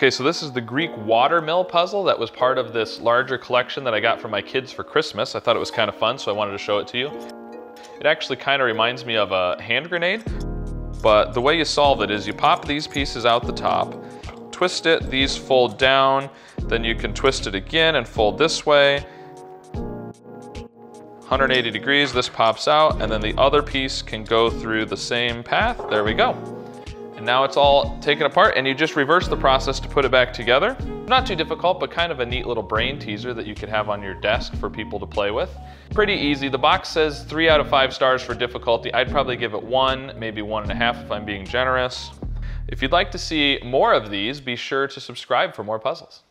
Okay, so this is the Greek watermill puzzle that was part of this larger collection that I got for my kids for Christmas. I thought it was kind of fun, so I wanted to show it to you. It actually kind of reminds me of a hand grenade, but the way you solve it is you pop these pieces out the top, twist it, these fold down, then you can twist it again and fold this way. 180 degrees, this pops out, and then the other piece can go through the same path. There we go. And now it's all taken apart and you just reverse the process to put it back together. Not too difficult, but kind of a neat little brain teaser that you could have on your desk for people to play with. Pretty easy. The box says three out of five stars for difficulty. I'd probably give it one, maybe one and a half if I'm being generous. If you'd like to see more of these, be sure to subscribe for more puzzles.